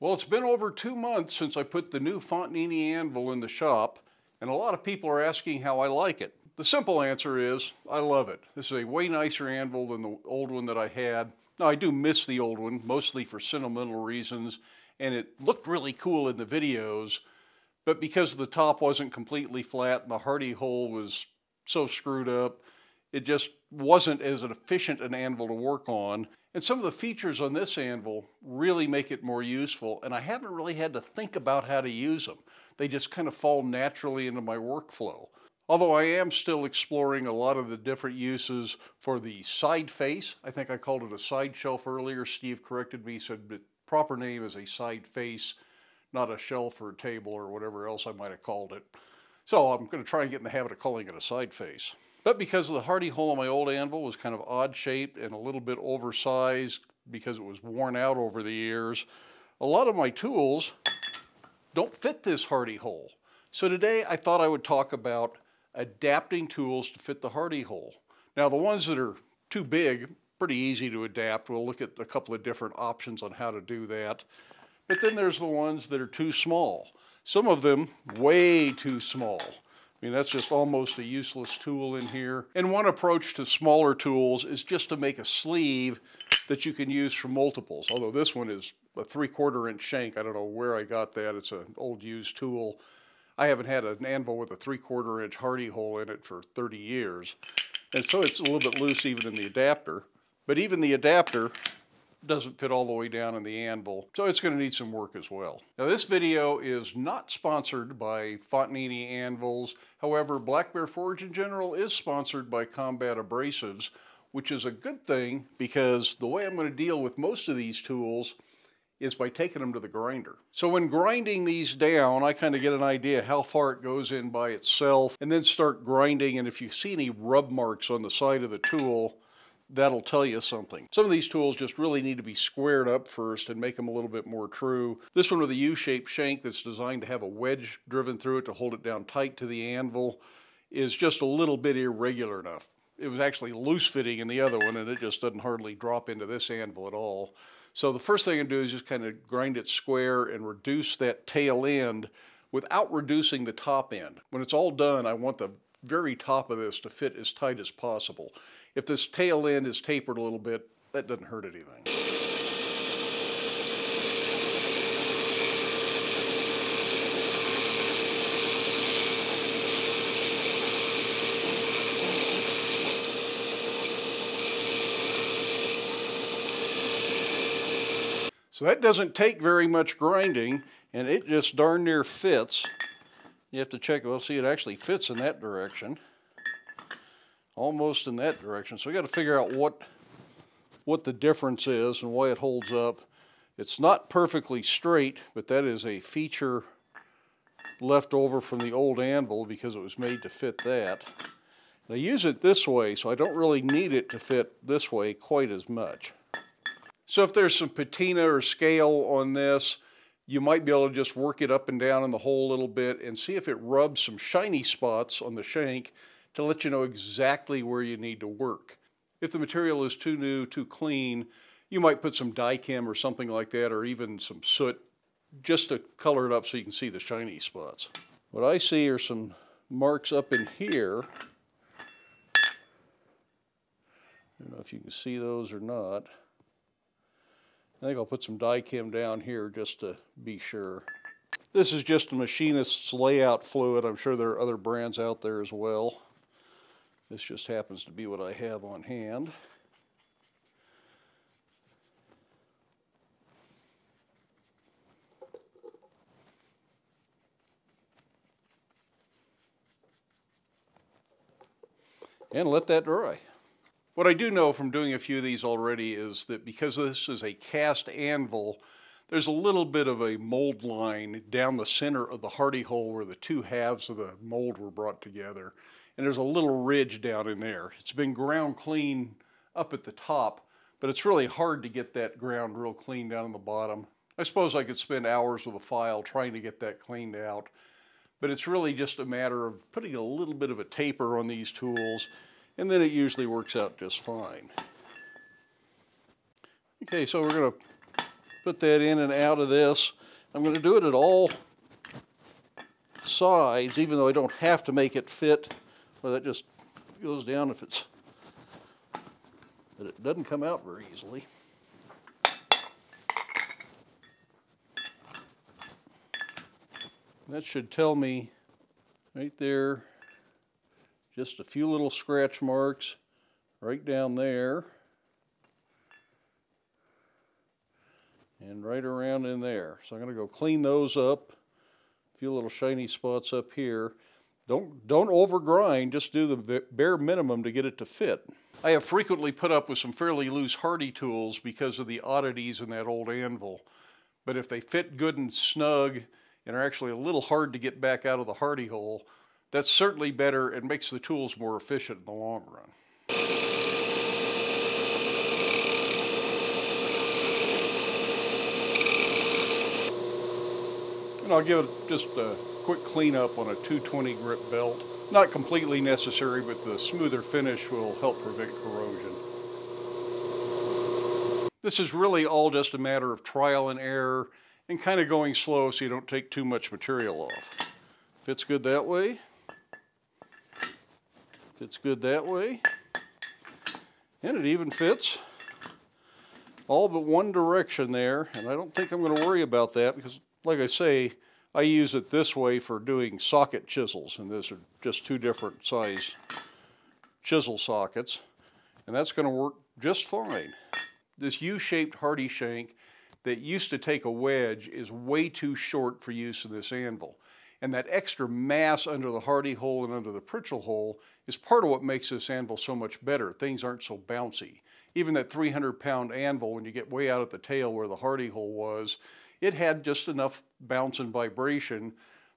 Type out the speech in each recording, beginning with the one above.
Well, it's been over two months since I put the new Fontanini anvil in the shop, and a lot of people are asking how I like it. The simple answer is, I love it. This is a way nicer anvil than the old one that I had. Now, I do miss the old one, mostly for sentimental reasons, and it looked really cool in the videos, but because the top wasn't completely flat and the hardy hole was so screwed up, it just wasn't as efficient an anvil to work on. And some of the features on this anvil really make it more useful, and I haven't really had to think about how to use them. They just kind of fall naturally into my workflow. Although I am still exploring a lot of the different uses for the side face. I think I called it a side shelf earlier. Steve corrected me, said the proper name is a side face, not a shelf or a table or whatever else I might have called it. So I'm going to try and get in the habit of calling it a side face. But because the hardy hole on my old anvil was kind of odd shaped and a little bit oversized because it was worn out over the years, a lot of my tools don't fit this hardy hole. So today I thought I would talk about adapting tools to fit the hardy hole. Now the ones that are too big, pretty easy to adapt. We'll look at a couple of different options on how to do that. But then there's the ones that are too small. Some of them way too small. I mean, that's just almost a useless tool in here. And one approach to smaller tools is just to make a sleeve that you can use for multiples. Although this one is a three quarter inch shank. I don't know where I got that. It's an old used tool. I haven't had an anvil with a three quarter inch hardy hole in it for 30 years. And so it's a little bit loose even in the adapter. But even the adapter doesn't fit all the way down in the anvil, so it's going to need some work as well. Now this video is not sponsored by Fontanini anvils, however Black Bear Forge in general is sponsored by Combat Abrasives, which is a good thing because the way I'm going to deal with most of these tools is by taking them to the grinder. So when grinding these down, I kind of get an idea how far it goes in by itself and then start grinding and if you see any rub marks on the side of the tool, that'll tell you something. Some of these tools just really need to be squared up first and make them a little bit more true. This one with a U-shaped shank that's designed to have a wedge driven through it to hold it down tight to the anvil is just a little bit irregular enough. It was actually loose fitting in the other one and it just doesn't hardly drop into this anvil at all. So the first thing I do is just kind of grind it square and reduce that tail end without reducing the top end. When it's all done, I want the very top of this to fit as tight as possible. If this tail end is tapered a little bit, that doesn't hurt anything. So that doesn't take very much grinding and it just darn near fits. You have to check, well see it actually fits in that direction almost in that direction. So we got to figure out what, what the difference is and why it holds up. It's not perfectly straight, but that is a feature left over from the old anvil because it was made to fit that. And I use it this way, so I don't really need it to fit this way quite as much. So if there's some patina or scale on this, you might be able to just work it up and down in the hole a little bit and see if it rubs some shiny spots on the shank to let you know exactly where you need to work. If the material is too new, too clean, you might put some Dykem or something like that or even some soot just to color it up so you can see the shiny spots. What I see are some marks up in here. I don't know if you can see those or not. I think I'll put some Dykem down here just to be sure. This is just a machinist's layout fluid. I'm sure there are other brands out there as well. This just happens to be what I have on hand. And let that dry. What I do know from doing a few of these already is that because this is a cast anvil, there's a little bit of a mold line down the center of the hardy hole where the two halves of the mold were brought together and there's a little ridge down in there. It's been ground clean up at the top, but it's really hard to get that ground real clean down in the bottom. I suppose I could spend hours with a file trying to get that cleaned out, but it's really just a matter of putting a little bit of a taper on these tools, and then it usually works out just fine. Okay, so we're gonna put that in and out of this. I'm going to do it at all sides, even though I don't have to make it fit. Well, that just goes down if it's, but it doesn't come out very easily. That should tell me right there, just a few little scratch marks right down there. And right around in there. So I'm going to go clean those up. A few little shiny spots up here. Don't, don't over grind, just do the bare minimum to get it to fit. I have frequently put up with some fairly loose hardy tools because of the oddities in that old anvil. But if they fit good and snug and are actually a little hard to get back out of the hardy hole, that's certainly better and makes the tools more efficient in the long run. And I'll give it just a quick cleanup on a 220 grip belt. Not completely necessary, but the smoother finish will help prevent corrosion. This is really all just a matter of trial and error and kind of going slow so you don't take too much material off. Fits good that way. Fits good that way. And it even fits all but one direction there. And I don't think I'm going to worry about that because, like I say, I use it this way for doing socket chisels. And these are just two different size chisel sockets. And that's going to work just fine. This U-shaped hardy shank that used to take a wedge is way too short for use in this anvil. And that extra mass under the hardy hole and under the Pritchel hole is part of what makes this anvil so much better. Things aren't so bouncy. Even that 300 pound anvil, when you get way out at the tail where the hardy hole was, it had just enough bounce and vibration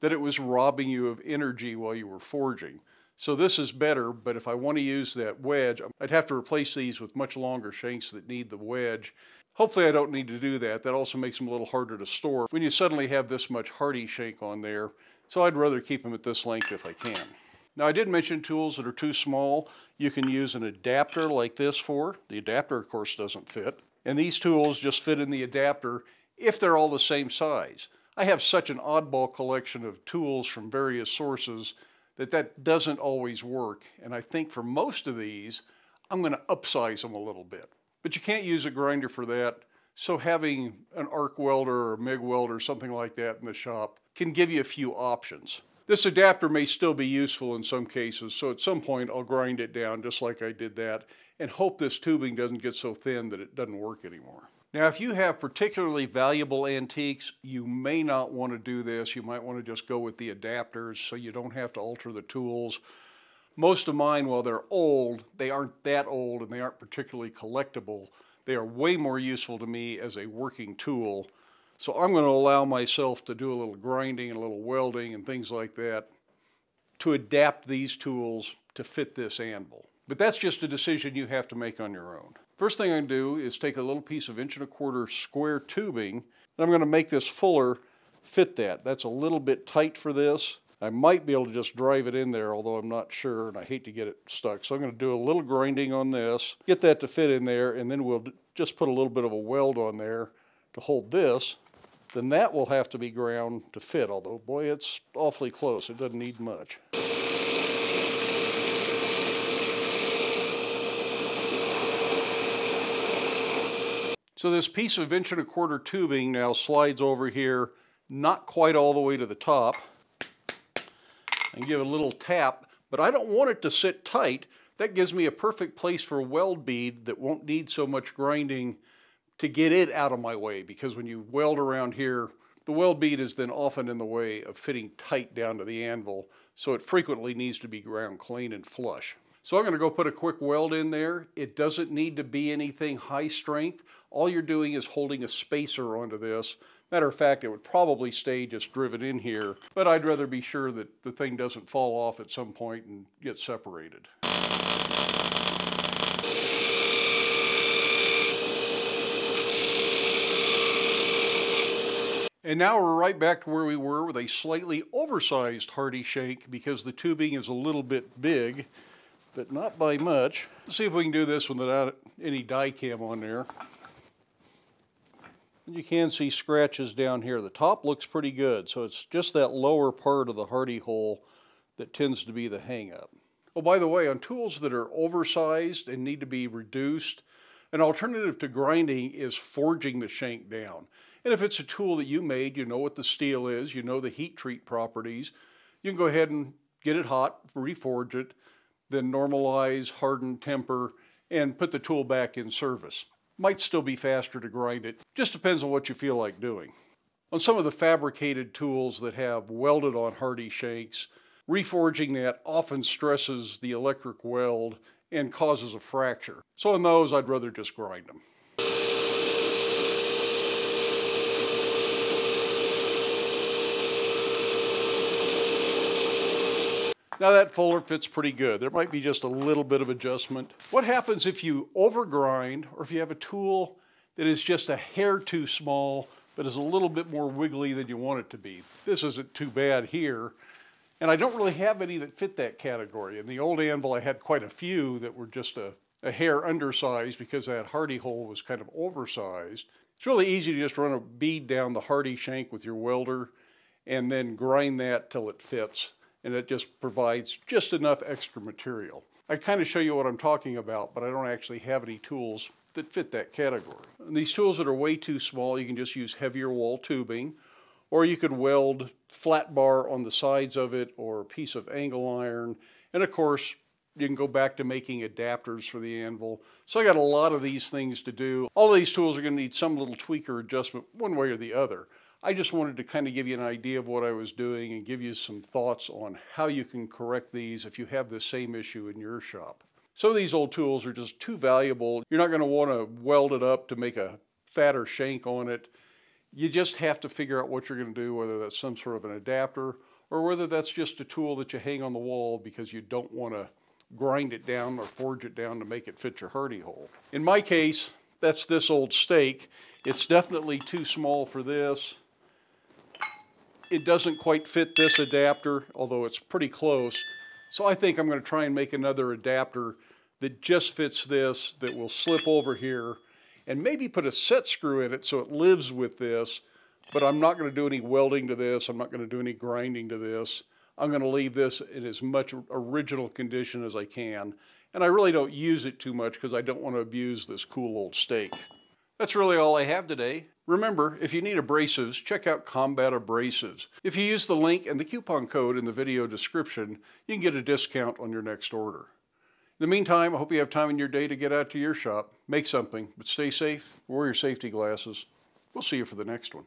that it was robbing you of energy while you were forging. So this is better, but if I want to use that wedge, I'd have to replace these with much longer shanks that need the wedge. Hopefully I don't need to do that. That also makes them a little harder to store when you suddenly have this much Hardie shank on there. So I'd rather keep them at this length if I can. Now I did mention tools that are too small. You can use an adapter like this for. The adapter of course doesn't fit. And these tools just fit in the adapter if they're all the same size. I have such an oddball collection of tools from various sources that that doesn't always work. And I think for most of these, I'm going to upsize them a little bit. But you can't use a grinder for that. So having an arc welder or a MIG welder, something like that in the shop can give you a few options. This adapter may still be useful in some cases, so at some point I'll grind it down just like I did that and hope this tubing doesn't get so thin that it doesn't work anymore. Now if you have particularly valuable antiques, you may not want to do this. You might want to just go with the adapters so you don't have to alter the tools. Most of mine, while they're old, they aren't that old and they aren't particularly collectible. They are way more useful to me as a working tool. So I'm going to allow myself to do a little grinding and a little welding and things like that to adapt these tools to fit this anvil. But that's just a decision you have to make on your own. First thing I'm going to do is take a little piece of inch and a quarter square tubing, and I'm going to make this fuller fit that. That's a little bit tight for this. I might be able to just drive it in there, although I'm not sure, and I hate to get it stuck. So I'm going to do a little grinding on this, get that to fit in there, and then we'll just put a little bit of a weld on there to hold this. Then that will have to be ground to fit, although, boy, it's awfully close. It doesn't need much. So this piece of inch and a quarter tubing now slides over here, not quite all the way to the top, and give it a little tap, but I don't want it to sit tight. That gives me a perfect place for weld bead that won't need so much grinding to get it out of my way, because when you weld around here, the weld bead is then often in the way of fitting tight down to the anvil, so it frequently needs to be ground clean and flush. So I'm going to go put a quick weld in there. It doesn't need to be anything high strength. All you're doing is holding a spacer onto this. Matter of fact, it would probably stay just driven in here, but I'd rather be sure that the thing doesn't fall off at some point and get separated. And now we're right back to where we were with a slightly oversized Hardy shank because the tubing is a little bit big but not by much. Let's see if we can do this without any Dykem on there. You can see scratches down here. The top looks pretty good, so it's just that lower part of the hardy hole that tends to be the hangup. Oh, by the way, on tools that are oversized and need to be reduced, an alternative to grinding is forging the shank down. And if it's a tool that you made, you know what the steel is, you know the heat treat properties, you can go ahead and get it hot, reforge it, then normalize, harden, temper, and put the tool back in service. Might still be faster to grind it, just depends on what you feel like doing. On some of the fabricated tools that have welded on hardy shanks, reforging that often stresses the electric weld and causes a fracture. So on those, I'd rather just grind them. Now that fuller fits pretty good. There might be just a little bit of adjustment. What happens if you overgrind or if you have a tool that is just a hair too small but is a little bit more wiggly than you want it to be? This isn't too bad here. And I don't really have any that fit that category. In the old anvil, I had quite a few that were just a, a hair undersized because that hardy hole was kind of oversized. It's really easy to just run a bead down the hardy shank with your welder and then grind that till it fits and it just provides just enough extra material. I kind of show you what I'm talking about, but I don't actually have any tools that fit that category. And these tools that are way too small, you can just use heavier wall tubing, or you could weld flat bar on the sides of it or a piece of angle iron. And of course, you can go back to making adapters for the anvil. So I got a lot of these things to do. All these tools are going to need some little tweak or adjustment one way or the other. I just wanted to kind of give you an idea of what I was doing and give you some thoughts on how you can correct these if you have the same issue in your shop. Some of these old tools are just too valuable. You're not going to want to weld it up to make a fatter shank on it. You just have to figure out what you're going to do, whether that's some sort of an adapter or whether that's just a tool that you hang on the wall because you don't want to grind it down or forge it down to make it fit your hardy hole. In my case, that's this old stake. It's definitely too small for this it doesn't quite fit this adapter, although it's pretty close. So I think I'm going to try and make another adapter that just fits this, that will slip over here, and maybe put a set screw in it so it lives with this, but I'm not going to do any welding to this. I'm not going to do any grinding to this. I'm going to leave this in as much original condition as I can. And I really don't use it too much because I don't want to abuse this cool old stake. That's really all I have today. Remember, if you need abrasives, check out Combat Abrasives. If you use the link and the coupon code in the video description, you can get a discount on your next order. In the meantime, I hope you have time in your day to get out to your shop, make something, but stay safe, wear your safety glasses. We'll see you for the next one.